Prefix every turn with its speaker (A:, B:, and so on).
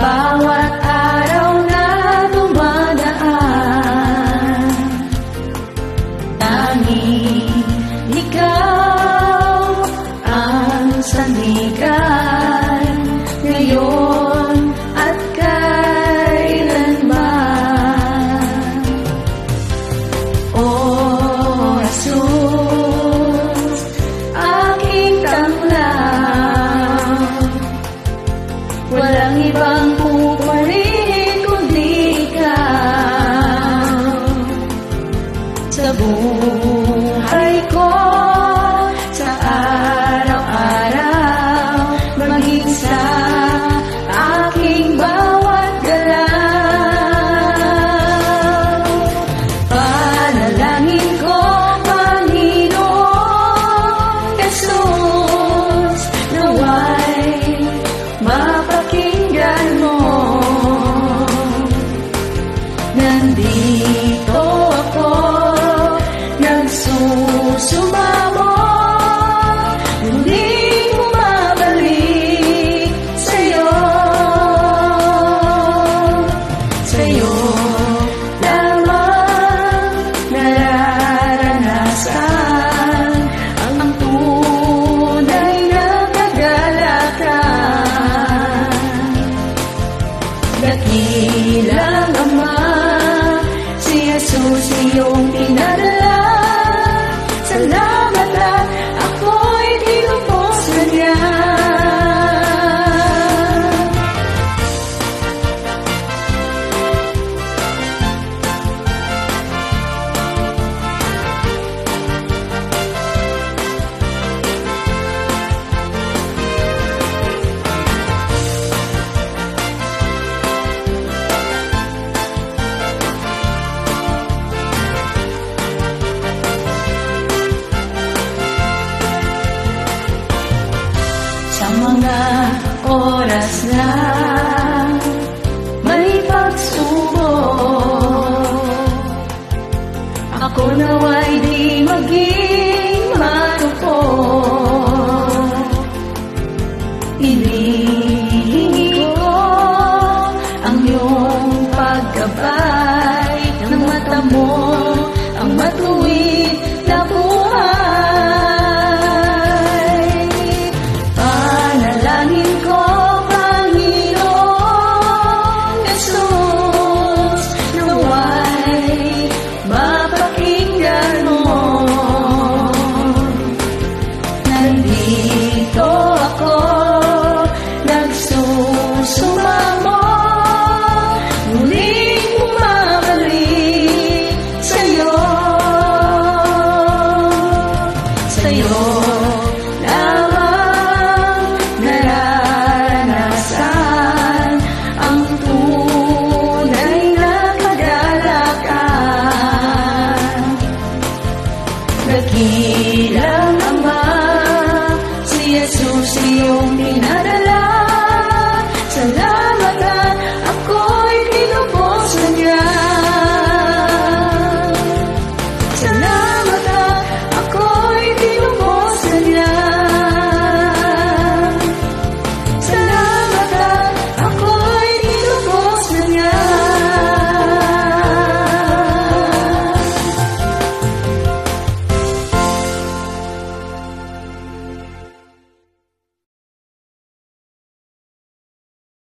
A: bawa ibang pupuri kundi ka sa. curso 사랑 ay a maging